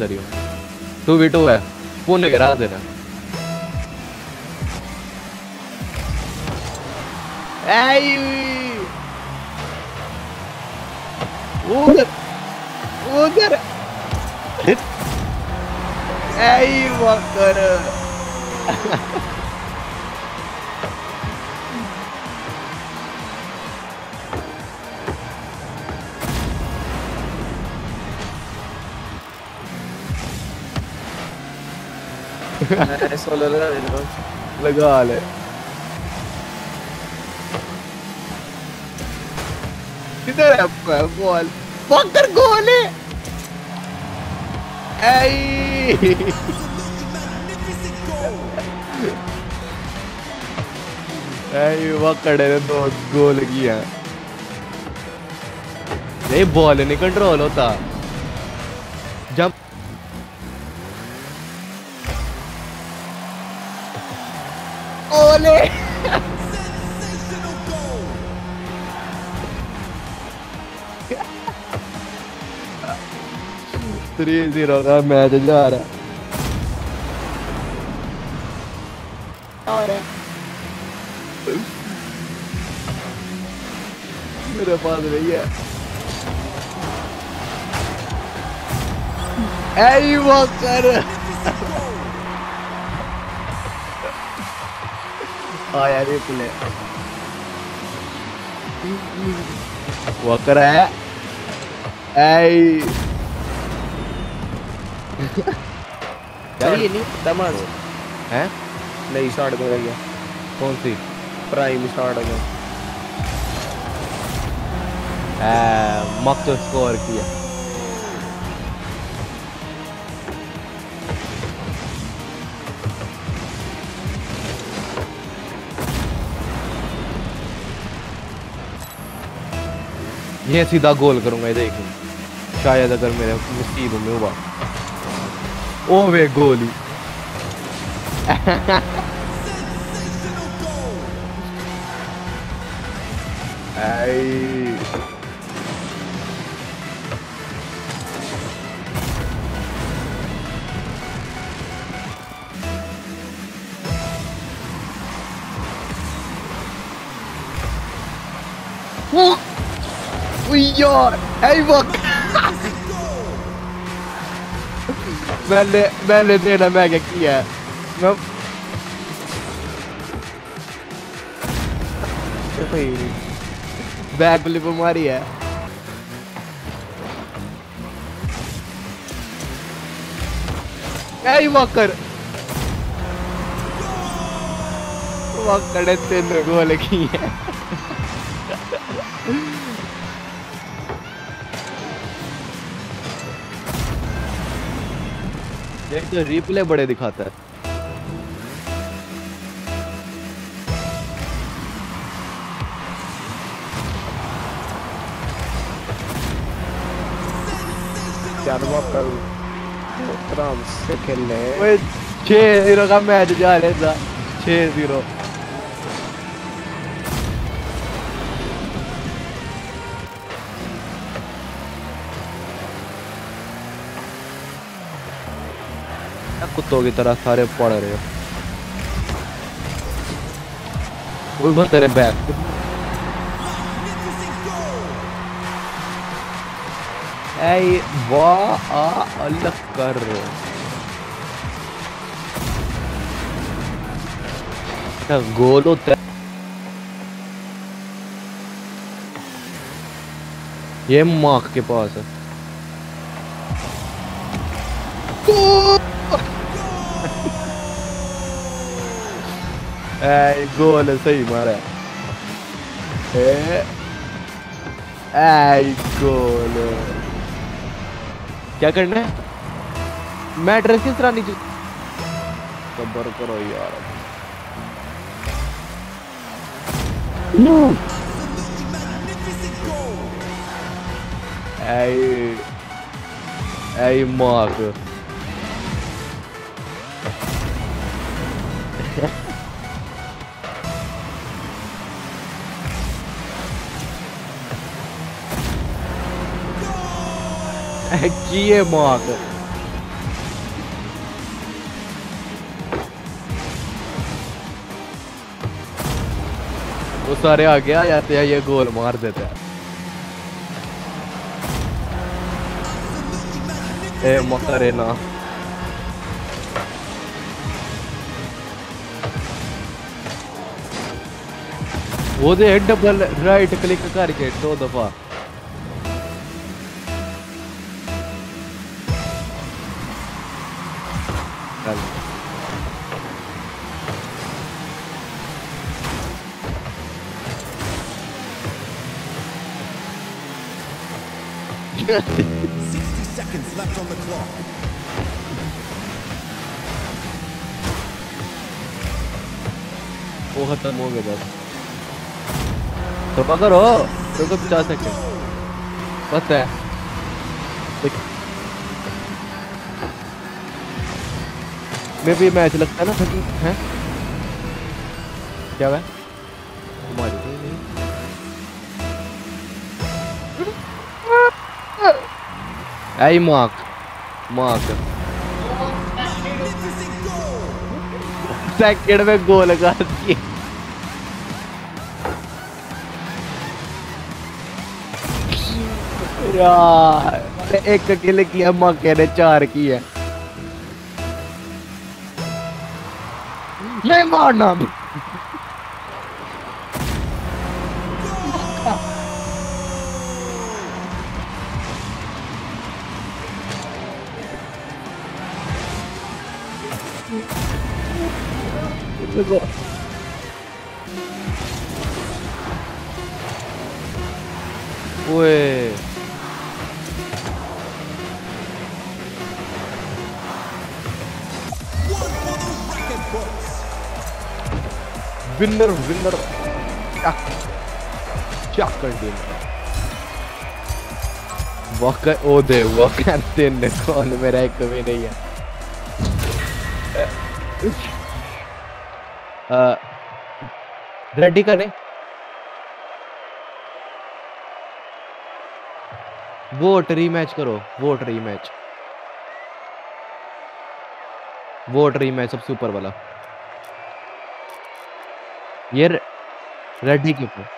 अंदर ही। To we to है पुण्य गिरा देना Ey! उधर वकर। मैं सोलो लगा ले किधर है बॉल वकर गोल है वकर ने दो गोल किया नहीं बॉल नहीं कंट्रोल होता ओले थ्री ज़ीरो का मैच जा रहा है और मेरे पास नहीं है ऐ वकर आया रिप्ले वकर है। यार ये नहीं दमाज हैं? नहीं स्टार्ट कर गया। कौन सी? प्राइम स्टार्ट हो गया मक तो स्कोर किया। ये सीधा गोल करूँगा ये देखिए शायद अगर मेरे नसीब में हुआ ओ वे गोली आई यार hey look मैंने मैंने देना मैं क्या किया है? मैं बैक फ्लिप मारी है ऐ वॉकर वॉकर ने तीन गोल की है देख तो रिप्ले बड़े दिखाता है। यार वो कर आराम से खेल ले। ओए 6-0 का मैच जा रहा था। 6-0 कुत्तों की तरह सारे पड़ रहे हो। तेरे ऐ, वाह अलग कर गोलो ये मार्क के पास है। ऐ गोल सही मारा है ऐ गोल क्या करना है? मैं ड्रेस किस तरह नीचे सबर करो यार ऐ ऐ que é moda. वो सारे आ गया या तो ये गोल मार देते हैं? ए मारे ना। वो दे हेड डबल राइट क्लिक करके दो दफ़ा। चल Sixty seconds left on the clock. वो खत्म हो गया बस तो पकड़ो तो तो पचास सेकंड बस है मैं भी मैच लगता है ना फिर, हैं? क्या नहीं आई मार्क मार्क सेकंड में गोल कर दिए। यार एक किल किया मक्के ने चार की है नहीं मारना देखो ओए विनर विनर क्या क्या कर दिया वक्त ओ दे वक्त तीन कौन मेरा एक भी नहीं है रेडी करें? वोट रीमैच करो वोट रीमैच वोट रीमैच सबसे ऊपर वाला. ये रेडी के ऊपर।